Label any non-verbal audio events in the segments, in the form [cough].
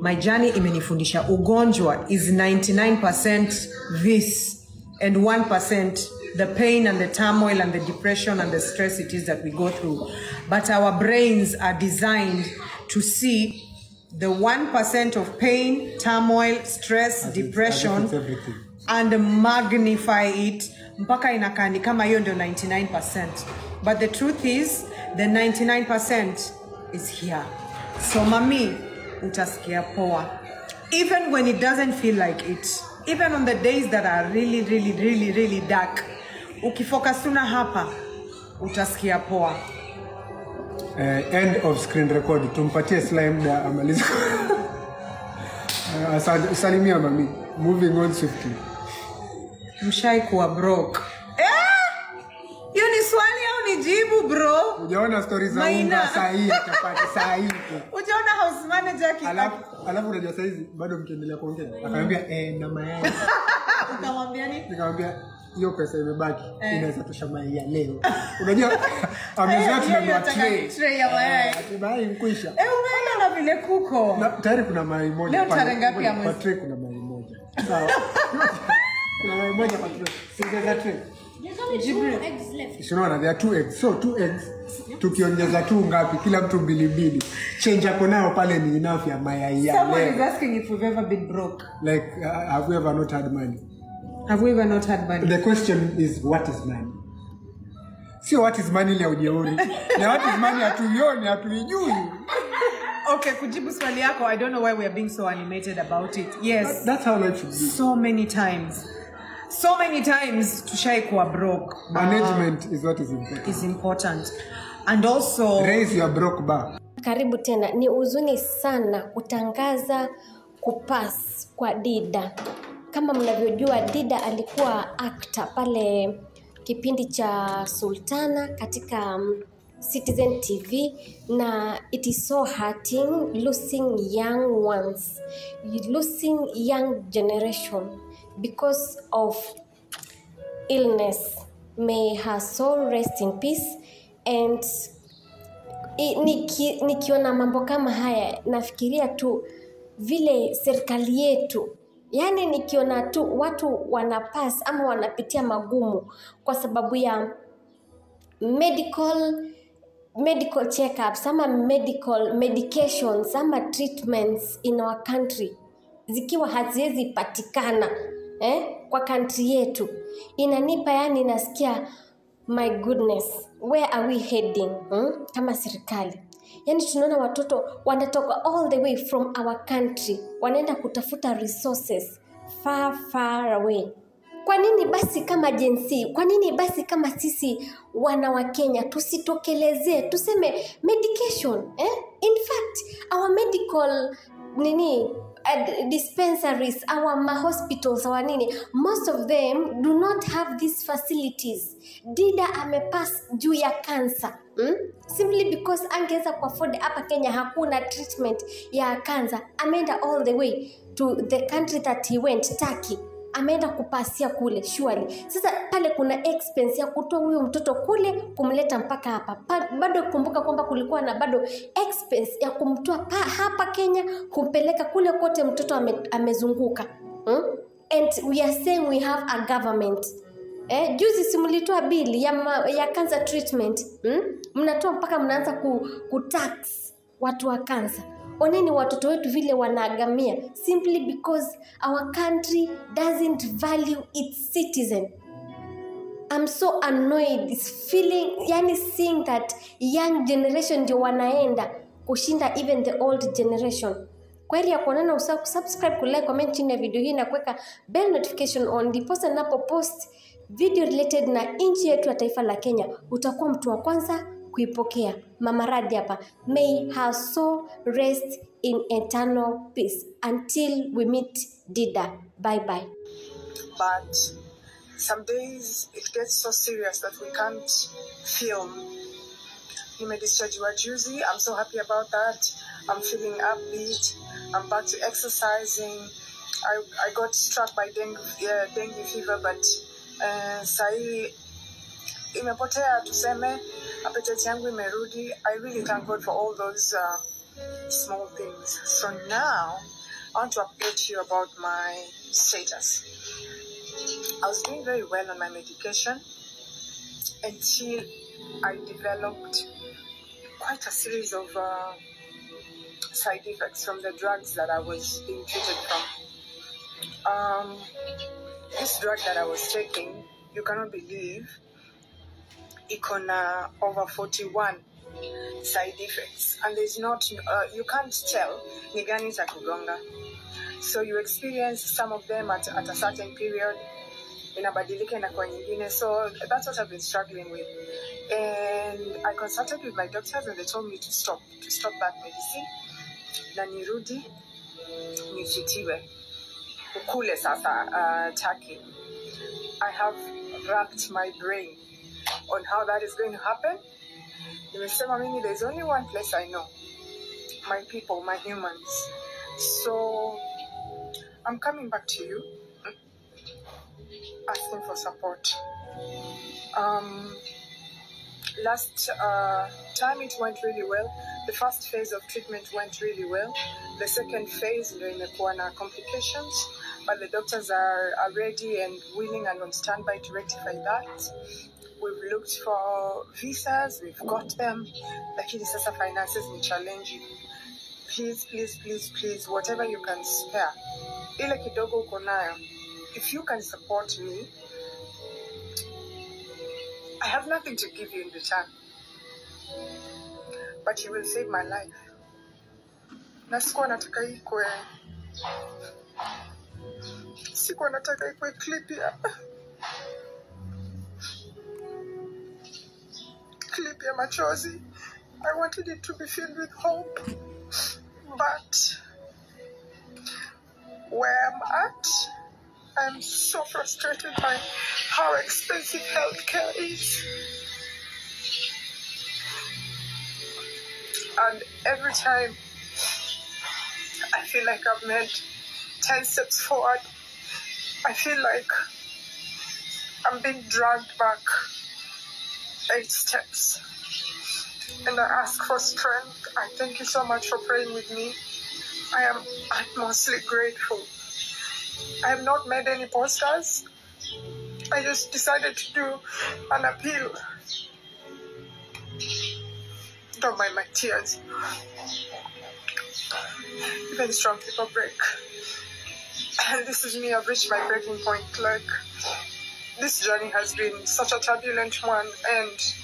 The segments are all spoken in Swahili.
my journey imenifundisha ugonjwa is 99% this and 1% the pain and the turmoil and the depression and the stress it is that we go through. But our brains are designed to see the 1% of pain turmoil stress As depression if and magnify it. Mpaka inakaa ni kama hiyo ndio 99% but the truth is the 99% is here. So mami utasikia poa. Even when it doesn't feel like it even on the days that are really really really really dark ukifocus tuna hapa utasikia poa. Uh, end of screen record tumpatie slime da amalize. [laughs] Uh, salimia mami. Moving on swiftly. Mshai kuwa broke ujaona stori za unga saa hii ya chapati saa hii ujaona house manager aki- alafu alafu unajua saizi bado mkiendelea kuongea akaambia eh, na mayai [laughs] ukamwambia nini? Nikamwambia hiyo pesa imebaki Eh. inaweza tosha mayai ya leo. Unajua [laughs] [laughs] amezoea Eh, tunanua tray. tray ya mayai. Eh, mayai mkwisha. Eh, umeona na vile kuko. Na- tayari kuna mayai moja Leo tarehe ngapi ya Kwa mwezi? tray kuna mayai moja. Sawa. Kuna mayai moja kwa tray. Singeza tray unaona there are two eggs. So two eggs. Tukiongeza tu ngapi? Kila mtu mbili mbili. Change yako nayo pale ni enough ya mayai ya someone is asking if we've ever been broke. Like uh, have we ever not had money? Have we ever not had money? The question is what is money? Sio what is money ya ujeuri na what is money hatuioni hatuijui. Okay kujibu swali yako i don't know why we are being so animated about it. Yes. That's how life should be. So many times so many times tushai kuwa broke management is what is important. is important. And also raise your broke bar. Karibu tena. Ni huzuni sana kutangaza kupas kwa dida. Kama mnavyojua dida alikuwa akta pale kipindi cha sultana katika um, citizen tv na it is so hurting losing young ones losing young generation because of illness. May her soul rest in peace. And niki, nikiona mambo kama haya nafikiria tu vile serikali yetu yaani nikiona tu watu wanapas ama wanapitia magumu kwa sababu ya medical medical checkups ama medical medications ama treatments in our country zikiwa haziwezi patikana eh, kwa kantri yetu. Inanipa yani nasikia my goodness where are we heading? Hmm? kama serikali. Yani tunaona watoto wanatoka all the way from our country. Wanaenda kutafuta resources far far away. Kwa nini basi kama jensi kwa nini basi kama sisi wana wa kenya tusitokelezee? Tuseme medication eh? in fact our medical nini dispensaries our mahospitals our nini. Most of them do not have these facilities. Dida amepass juu ya kansa hmm? simply because angeweza kuafford hapa kenya hakuna treatment ya kansa ameenda all the way to the country that he went turkey ameenda kupasia kule surely. Sasa pale kuna expense ya kutoa huyo mtoto kule kumleta mpaka hapa. Pa, bado kumbuka kwamba kulikuwa na bado expense ya kumtoa pa, hapa kenya kumpeleka kule kote mtoto ame, amezunguka. Hmm? and we are saying we have a government. Eh, juzi simlitoa bili ya, ya cancer treatment? Hmm? mnatoa mpaka mnaanza ku, kutax watu wa kansa. Oneni watoto wetu vile wanaagamia simply because our country doesn't value its citizen. I'm so annoyed is feeling yani seeing that young generation ndio wanaenda kushinda even the old generation. Kwa heri ya kuonana usahau kusubscribe kulike comment chini ya video hii na kuweka bell notification on ndiposa ninapo post video related na nchi yetu ya taifa la kenya. Utakuwa mtu wa kwanza kuipokea mama radi hapa may her soul rest in eternal peace until we meet dida bye bye but some days it gets so serious that we can't film. Nimedischargiwa juzi. I'm so happy about that. I'm feeling upbeat. I'm back to exercising. I, I got struck by dengue, yeah, dengue fever, but uh, sahii imepotea tuseme appetite yangu imerudi i really thank god for all those uh, small things. So now I want to update you about my status. I was doing very well on my medication until I developed quite a series of uh, side effects from the drugs that I was being treated from. Um, this drug that I was taking, you cannot believe, ikona over 41 side effects, and there's not, uh, you can't tell ni gani itakugonga. So you experience some of them at, at a certain period, inabadilika inakuwa nyingine. So that's what I've been struggling with. And I consulted with my doctors and they told me to stop, to stop that medicine. Na nirudi, nititiwe. Ukule sasa, uh, turkey. I have racked my brain on how that is going to happen. There's only one place I know. My people, my humans. So I'm coming back to you, asking for support. Um, last uh, time it went really well. The first phase of treatment went really well. The second phase ndio imekuwa na complications, but the doctors are, are ready and willing and on standby to rectify that. We've looked for visas, we've got them, lakini sasa finances ni challenging. Please, please, please, please, whatever you can spare, ile kidogo uko nayo, if you can support me, I have nothing to give you in return, but you will save my life. Na sikuwa nataka ikwe, sikuwa nataka ikwe clip ya clip ya machozi. I wanted it to be filled with hope, but where I'm at, I'm so frustrated by how expensive healthcare is. And every time I feel like I've made 10 steps forward, I feel like I'm being dragged back eight steps. And I ask for strength. I thank you so much for praying with me. I am utmostly grateful. I have not made any posters. I just decided to do an appeal. Don't mind my tears. Even strong people break. And this is me, I've reached my breaking point. Like, this journey has been such a turbulent one, and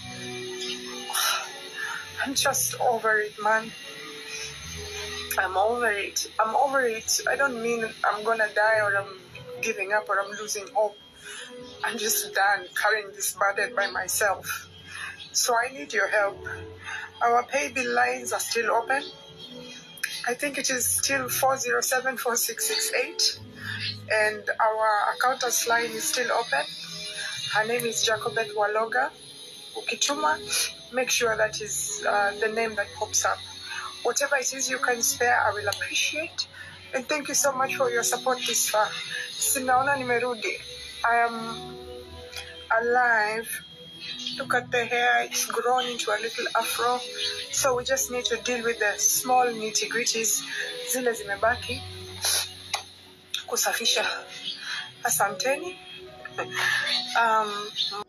I'm just over it, man. I'm over it. I'm over it. I don't mean I'm gonna die or I'm giving up or I'm losing hope. I'm just done carrying this burden by myself. So I need your help. Our pay bill lines are still open. I think it is still 4074668 and our accountant's line is still open. Her name is Jacobet Waloga. Ukituma, make sure that is uh, the name that pops up. Whatever it is you can spare, I will appreciate. And thank you so much for your support this far. Sinaona nimerudi. I am alive. Look at the hair, it's grown into a little afro. So we just need to deal with the small nitty gritties. Zile zimebaki. Kusafisha. Asanteni. [laughs] Um,